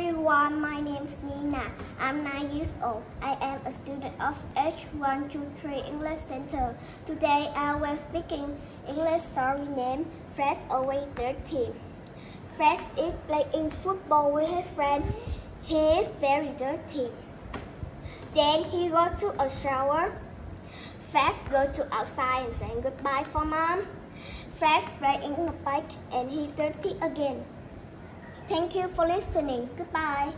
everyone, my name is Nina. I'm 9 years old. I am a student of H123 English Center. Today I will speaking English story name Fred's always dirty. Fred is playing football with his friend. He is very dirty. Then he go to a shower. Fred go to outside and say goodbye for mom. Fred playing a bike and he dirty again. Thank you for listening. Goodbye.